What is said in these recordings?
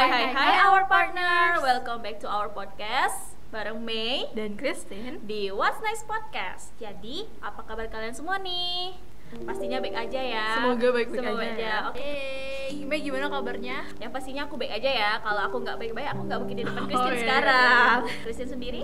Hai hai hai our partner, welcome back to our podcast bareng Mei dan Christine di What's Nice Podcast. Jadi, apa kabar kalian semua nih? Pastinya baik aja ya. Semoga baik-baik Semoga aja. ya. Oke. Hey, Mei gimana kabarnya? Yang pastinya aku baik aja ya. Kalau aku nggak baik-baik, aku nggak mungkin di depan Christine Oh, iya. sekarang. Christine sendiri?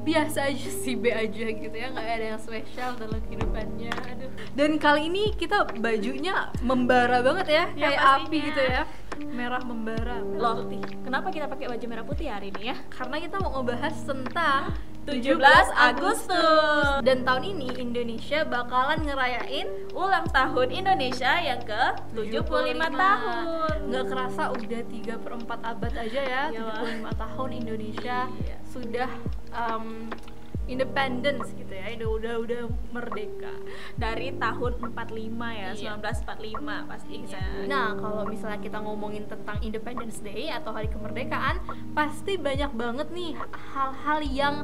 Biasa aja sih, B aja gitu ya, nggak ada yang spesial dalam kehidupannya. Aduh. Dan kali ini kita bajunya membara banget ya, Ya, kayak pastinya. api gitu ya. Merah membara, merah Loh, putih. kenapa kita pakai baju merah putih hari ini ya? Karena kita mau ngebahas tentang 17 Agustus. Dan tahun ini Indonesia bakalan ngerayain Ulang tahun Indonesia yang ke 75 tahun. Nggak kerasa udah 3 per 4 abad aja ya, Wak. 75 tahun Indonesia Iya. sudah um, independence gitu ya, udah udah udah merdeka. Dari tahun 45 ya, Iya. 1945 pastinya. Nah, kalau misalnya kita ngomongin tentang Independence Day atau Hari Kemerdekaan, pasti banyak banget nih hal-hal yang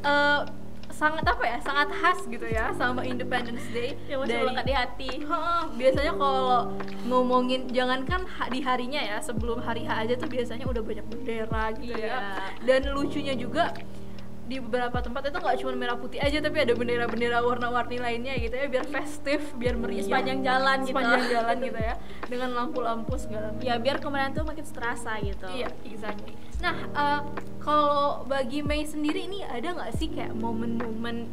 eh, sangat apa ya, sangat khas gitu ya sama Independence Day. yang masih melekat di hati. Heeh, biasanya kalau ngomongin jangankan di harinya ya sebelum hari H aja tuh biasanya udah banyak bendera gitu Iya. ya dan lucunya juga di beberapa tempat itu nggak cuma merah putih aja tapi ada bendera-bendera warna-warni lainnya gitu ya biar festif biar meriah Sepanjang jalan gitu. sepanjang jalan gitu ya dengan lampu-lampu segala macam Ya biar kemenangan tuh makin terasa gitu. Iya, exactly. Nah, eh, kalau bagi Mei sendiri ini ada nggak sih kayak momen-momen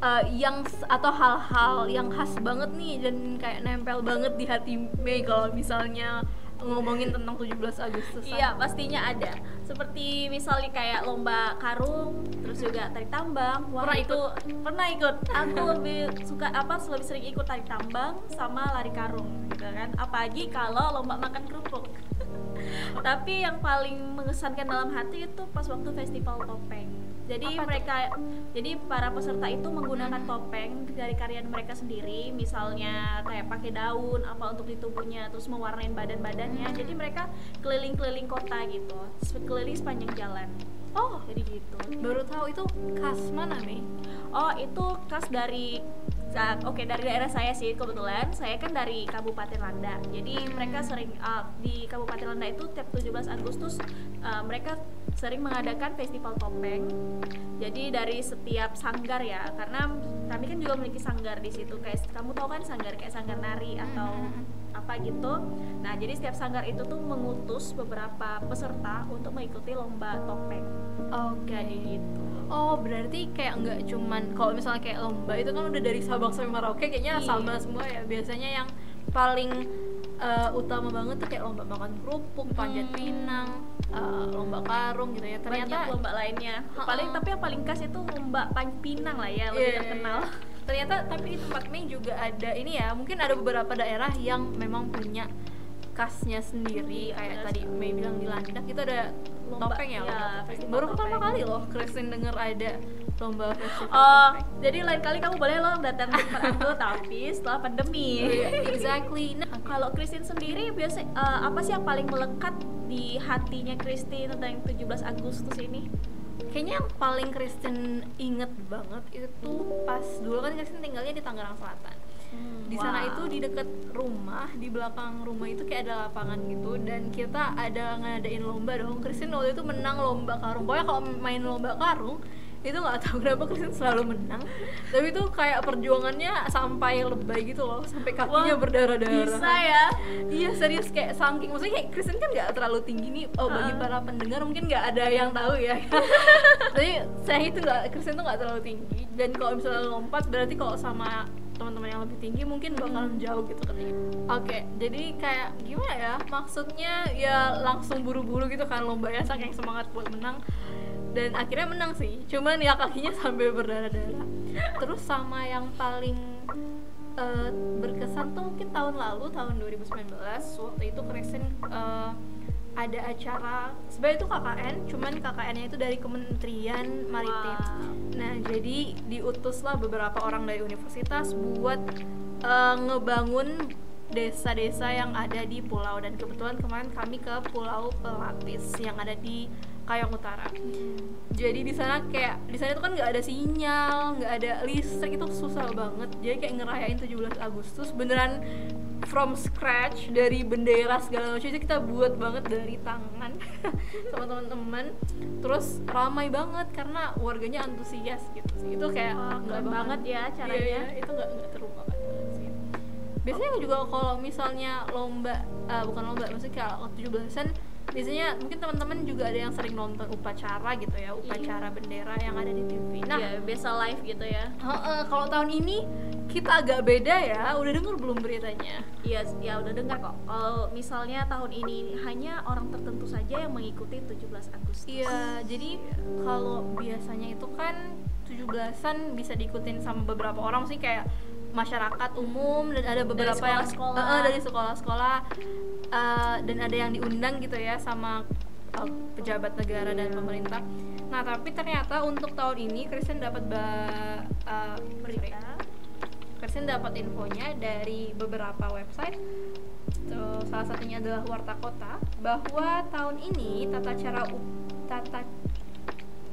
eh, yang atau hal-hal yang khas banget nih dan kayak nempel banget di hati Mei kalau misalnya ngomongin tentang 17 Agustus? Iya, pastinya ada. Seperti misalnya kayak lomba karung, terus juga tarik tambang. Wah, Pernah itu pernah ikut. Aku lebih suka apa? Lebih sering ikut tarik tambang sama lari karung, gitu kan. Apalagi kalau lomba makan kerupuk. Tapi yang paling mengesankan dalam hati itu pas waktu festival topeng. Jadi Apa tuh? mereka, jadi para peserta itu menggunakan topeng dari karya mereka sendiri, misalnya kayak pakai daun apa untuk di tubuhnya, terus mewarnain badan-badannya. Jadi mereka keliling-keliling kota gitu, keliling sepanjang jalan. Oh, Jadi gitu. baru tahu itu khas mana Mei? Oh itu khas dari Oke dari daerah saya sih kebetulan saya kan dari Kabupaten Landa. Jadi mereka sering uh, di Kabupaten Landa itu tiap 17 Agustus uh, mereka sering mengadakan festival topeng. Jadi dari setiap sanggar ya karena kami kan juga memiliki sanggar di situ. Kayak kamu tahu kan sanggar kayak sanggar nari atau apa gitu. Nah jadi setiap sanggar itu tuh mengutus beberapa peserta untuk mengikuti lomba topeng. Oke. jadi gitu Oh berarti kayak nggak cuman kalau misalnya kayak lomba itu kan udah dari Sabang sampai Merauke kayaknya Iya. sama semua ya biasanya yang paling eh, utama banget tuh kayak lomba makan kerupuk, panjat Hmm. pinang, eh, lomba karung gitu ya banyak ternyata lomba lainnya Ha-ha. paling tapi yang paling khas itu lomba panjat pinang lah ya lebih Iya, iya, terkenal iya. ternyata tapi di tempat Mei juga ada ini ya mungkin ada beberapa daerah yang memang punya khasnya sendiri Iya, kayak tadi. Mei bilang di Landak itu ada Lomba, topeng ya, iya, lomba festival baru pertama topeng. kali loh Christine denger ada lomba festival oh topeng jadi lain kali kamu boleh loh datang ke tempat aku tapi setelah pandemi Iya, exactly. Nah, kalau Christine sendiri biasa eh, apa sih yang paling melekat di hatinya Christine tentang 17 Agustus ini kayaknya yang paling Kristen inget banget itu pas dulu kan Kristen tinggalnya di Tangerang Selatan. Di sana Wow. itu di dekat rumah, di belakang rumah itu kayak ada lapangan gitu dan kita ada ngadain lomba dong. Kristen waktu itu menang lomba karung. Pokoknya kalau main lomba karung itu nggak tahu kenapa Kristen selalu menang. Tapi itu kayak perjuangannya sampai lebay gitu loh, sampai kakinya berdarah-darah. bisa ya Iya serius kayak saking maksudnya kayak Kristen kan nggak terlalu tinggi nih oh bagi Heeh. para pendengar mungkin nggak ada yang tahu ya tapi saya itu nggak Kristen tuh nggak terlalu tinggi dan kalau misalnya lompat berarti kalau sama teman-teman yang lebih tinggi mungkin bakalan jauh gitu kan. Oke jadi kayak gimana ya? Maksudnya ya langsung buru-buru gitu kan lombanya saking semangat buat menang. Dan akhirnya menang sih cuman ya kakinya sambil berdarah-darah. Terus sama yang paling eh, berkesan tuh mungkin tahun lalu tahun 2019 waktu itu Kristen eh, ada acara sebenarnya itu KKN cuman KKN-nya itu dari Kementerian Maritim Wow. nah jadi diutuslah beberapa orang dari universitas buat eh, ngebangun desa-desa yang ada di pulau dan kebetulan kemarin kami ke Pulau Pelapis yang ada di Kayong Utara. Jadi di sana kayak di sana itu kan nggak ada sinyal, nggak ada listrik itu susah banget. Jadi kayak ngerayain 17 Agustus beneran from scratch dari bendera segala macam itu kita buat banget dari tangan sama teman-teman terus ramai banget karena warganya antusias gitu sih itu kayak Wah, nggak banget ya caranya. Iya, iya, itu nggak nggak terlupakan sih biasanya juga kalau misalnya lomba eh, bukan lomba maksudnya kayak waktu 17-an biasanya mungkin teman-teman juga ada yang sering nonton upacara gitu ya upacara bendera yang ada di TV nah Iya, biasa live gitu ya Heeh, kalau tahun ini kita agak beda ya. Udah denger belum beritanya? Iya, ya udah dengar kok. Kalau misalnya tahun ini hanya orang tertentu saja yang mengikuti 17 Agustus. Iya, jadi kalau biasanya itu kan 17-an bisa diikutin sama beberapa orang sih kayak masyarakat umum dan ada beberapa yang sekolah-sekolah. Heeh, dari sekolah-sekolah eh, dan ada yang diundang gitu ya sama eh, pejabat negara dan pemerintah. Nah, tapi ternyata untuk tahun ini Kristen dapat ba- eh, berita. Kristen dapat infonya dari beberapa website Tuh, salah satunya adalah Warta Kota bahwa tahun ini tata cara tata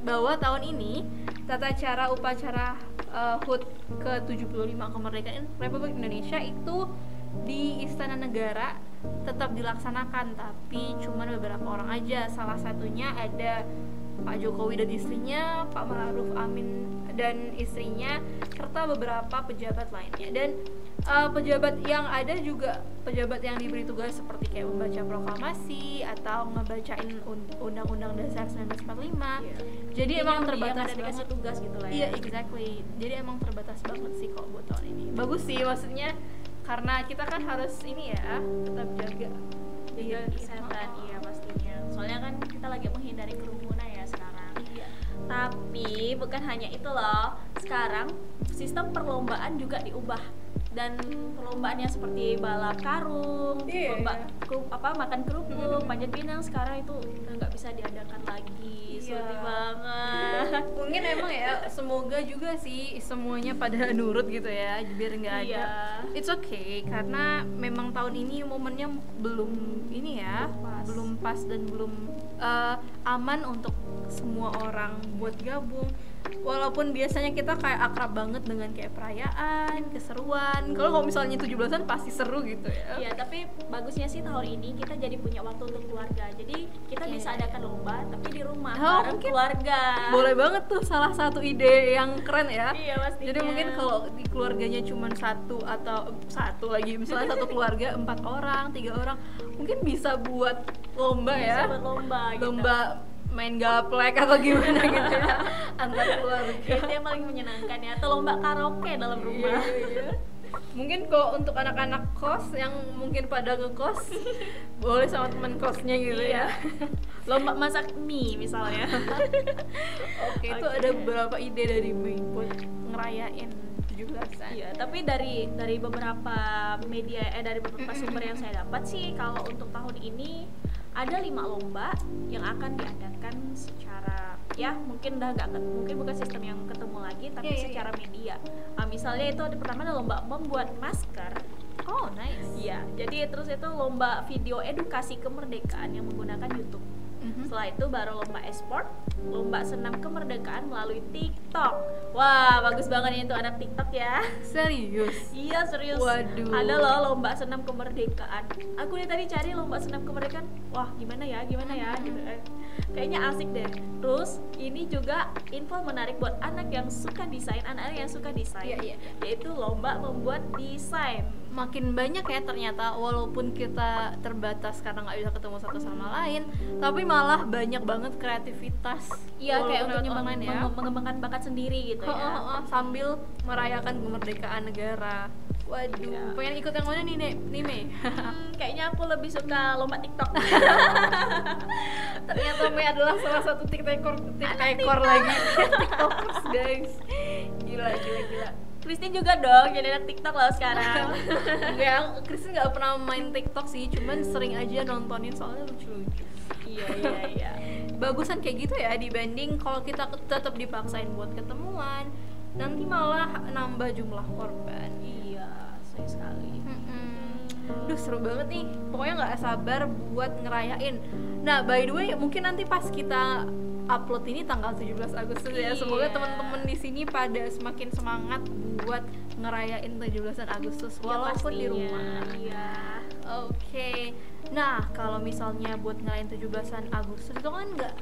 bahwa tahun ini tata cara upacara uh, HUT ke-75 kemerdekaan Republik Indonesia itu di Istana Negara tetap dilaksanakan tapi cuman beberapa orang aja. Salah satunya ada Pak Jokowi dan istrinya, Pak Ma'ruf Amin dan istrinya serta beberapa pejabat lainnya. Dan uh, pejabat yang ada juga pejabat yang diberi tugas seperti kayak membaca proklamasi atau ngebacain un- undang-undang dasar 1945 Iya. jadi emang yang- terbatas yang banget tugas gitu lah ya. Iya, exactly. Jadi emang terbatas banget sih kok buat tahun ini. Bagus sih maksudnya karena kita kan harus ini ya, tetap jaga Jaga kesehatan, Oh. iya pastinya. Soalnya kan kita lagi menghindari kerumunan ya sekarang. Iya. Tapi bukan hanya itu loh. Sekarang sistem perlombaan juga diubah dan perlombaan yang seperti balap karung, Iya, lomba iya. keru- apa makan kerupuk, Hmm. panjat pinang sekarang itu nggak bisa diadakan lagi. Iya. Sedih banget. Mungkin emang ya, semoga juga sih semuanya pada nurut gitu ya, biar nggak ada. Iya. It's okay karena memang tahun ini momennya belum ini ya, Belum pas. belum pas dan belum eh, aman untuk semua orang buat gabung. Walaupun biasanya kita kayak akrab banget dengan kayak perayaan, keseruan. Kalau kalau misalnya 17-an pasti seru gitu ya. Iya, tapi bagusnya sih tahun ini kita jadi punya waktu untuk keluarga. Jadi kita Iya. bisa adakan lomba tapi di rumah Oh, bareng mungkin keluarga. Boleh banget tuh salah satu ide yang keren ya. Iya, pastinya. Jadi mungkin kalau di keluarganya cuma satu atau satu lagi misalnya satu keluarga empat orang, tiga orang, mungkin bisa buat lomba Bisa ya. buat lomba gitu. Lomba main gaplek atau gimana gitu ya antar keluarga. itu yang paling menyenangkan ya atau lomba karaoke dalam rumah Iya, iya. Mungkin kalau untuk anak-anak kos yang mungkin pada ngekos boleh sama teman kosnya gitu Iya. ya. lomba masak mie misalnya Oke, itu Oke. ada beberapa ide dari Mei buat ngerayain 17-an. iya tapi dari dari beberapa media eh dari beberapa sumber yang saya dapat sih kalau untuk tahun ini ada lima lomba yang akan diadakan secara ya mungkin udah ket- mungkin bukan sistem yang ketemu lagi tapi Iya, iya, secara media Ah, misalnya itu ada pertama ada lomba membuat masker Oh, nice. Iya, jadi terus itu lomba video edukasi kemerdekaan yang menggunakan YouTube. Mhm. Setelah itu baru lomba e-sport, lomba senam kemerdekaan melalui TikTok. Wah, bagus banget ya itu anak TikTok ya. Serius. Iya serius. Waduh. Ada loh lomba senam kemerdekaan. Aku nih tadi cari lomba senam kemerdekaan. Wah gimana ya, gimana ya gitu. Kayaknya asik deh. Terus ini juga info menarik buat anak yang suka desain, anak-anak yang suka desain. Iya, iya, Yaitu lomba membuat desain. Makin banyak ya ternyata walaupun kita terbatas karena nggak bisa ketemu satu sama lain, tapi malah banyak banget kreativitas. Iya kayak untuk online ya. menge- mengembangkan bakat sendiri gitu Oh, ya. oh, oh, sambil merayakan kemerdekaan negara. Waduh, Iya. pengen ikut yang mana nih, Nek? Nih, Mei? Hmm, kayaknya aku lebih suka lomba TikTok. Ternyata Mei adalah salah satu tiktoker, tiktoker lagi. Tiktokers, guys. Gila, gila, gila. Christine juga dong jadi anak TikTok loh sekarang. Enggak, Kristen nggak pernah main TikTok sih, cuman sering aja nontonin soalnya lucu-lucu. iya iya iya. Bagusan kayak gitu ya dibanding kalau kita tetap dipaksain buat ketemuan, nanti malah nambah jumlah korban. Iya, sayang sekali. Mm-mm. Duh seru banget nih, pokoknya nggak sabar buat ngerayain. Nah by the way mungkin nanti pas kita upload ini tanggal 17 Agustus ya. Semoga Iya. teman-teman di sini pada semakin semangat buat ngerayain 17 Agustus Ya, walaupun di pastinya. rumah. Iya. Oke. Nah, kalau misalnya buat ngerayain 17-an Agustus itu kan nggak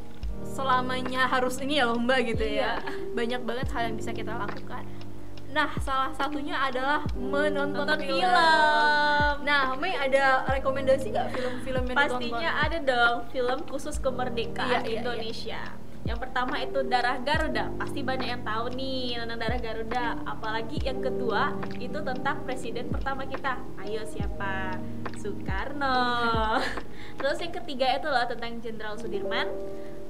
selamanya harus ini ya lomba gitu ya. Iya. Banyak banget hal yang bisa kita lakukan. Nah, salah satunya adalah menonton Nonton film. film. Nah, Mei ada rekomendasi nggak film-film yang Pastinya ditonton? ada dong film khusus kemerdekaan Iya, iya, Indonesia. Yang pertama itu Darah Garuda. Pasti banyak yang tahu nih tentang Darah Garuda. Apalagi yang kedua itu tentang presiden pertama kita. Ayo siapa? Soekarno. Terus yang ketiga itu loh tentang Jenderal Sudirman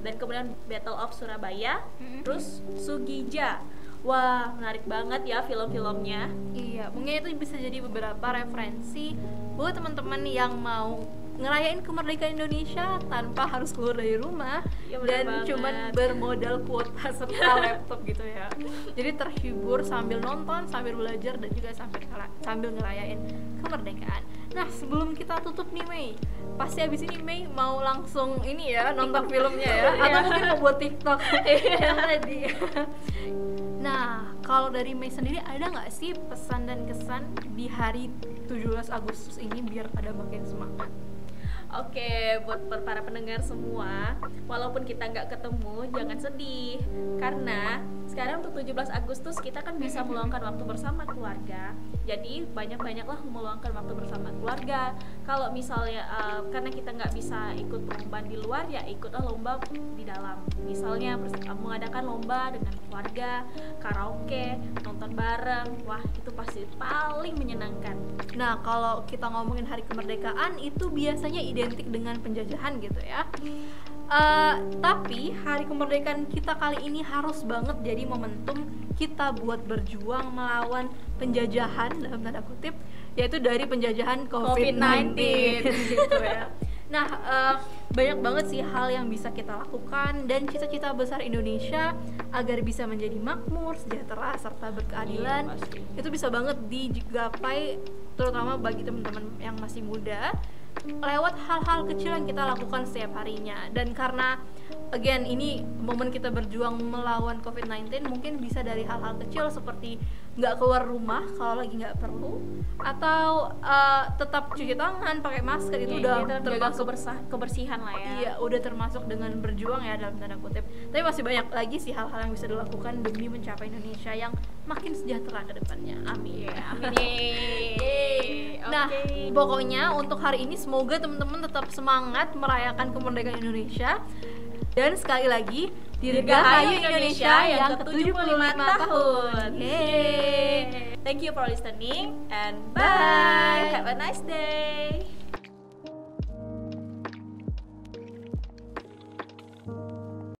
dan kemudian Battle of Surabaya. Terus Sugija. Wah, menarik banget ya film-filmnya. Iya, mungkin itu bisa jadi beberapa referensi buat teman-teman yang mau ngerayain kemerdekaan Indonesia tanpa harus keluar dari rumah Iya, bener dan banget. cuman bermodal kuota serta laptop gitu ya. Jadi terhibur sambil nonton, sambil belajar dan juga sambil sambil ngerayain kemerdekaan. Nah, sebelum kita tutup nih Mei, pasti abis ini Mei mau langsung ini ya nonton filmnya ya, atau Iya. mungkin mau buat TikTok yang tadi. Nah, kalau dari Mei sendiri ada nggak sih pesan dan kesan di hari 17 Agustus ini biar pada makin semangat? Oke, buat para pendengar semua, walaupun kita nggak ketemu, jangan sedih, karena sekarang untuk 17 Agustus kita kan bisa meluangkan waktu bersama keluarga. Jadi banyak-banyaklah meluangkan waktu bersama keluarga. Kalau misalnya eh, karena kita nggak bisa ikut perlombaan di luar, ya ikutlah lomba di dalam. Misalnya eh, mengadakan lomba dengan keluarga, karaoke, nonton bareng, wah itu pasti paling menyenangkan. Nah, kalau kita ngomongin hari kemerdekaan itu biasanya identik dengan penjajahan gitu ya. Eh, tapi hari kemerdekaan kita kali ini harus banget jadi momentum kita buat berjuang melawan penjajahan dalam tanda kutip yaitu dari penjajahan COVID-19 gitu ya. Nah, eh, banyak banget sih hal yang bisa kita lakukan dan cita-cita besar Indonesia agar bisa menjadi makmur, sejahtera serta berkeadilan Iya, pasti. itu bisa banget digapai terutama bagi teman-teman yang masih muda lewat hal-hal kecil yang kita lakukan setiap harinya dan karena again ini momen kita berjuang melawan COVID-19 mungkin bisa dari hal-hal kecil seperti nggak keluar rumah kalau lagi nggak perlu atau eh, tetap cuci tangan pakai masker itu Ya, udah jaga termasuk kebersah- kebersihan lah ya. Iya, udah termasuk dengan berjuang ya dalam tanda kutip. Tapi masih banyak lagi sih hal-hal yang bisa dilakukan demi mencapai Indonesia yang makin sejahtera ke depannya. Amin. Iya, amin. Nah, Oke. pokoknya untuk hari ini semoga teman-teman tetap semangat merayakan kemerdekaan Indonesia. Dan sekali lagi, dirgahayu Indonesia yang ke-75 tahun. Yeay. Thank you for listening and Bye. bye. Have a nice day.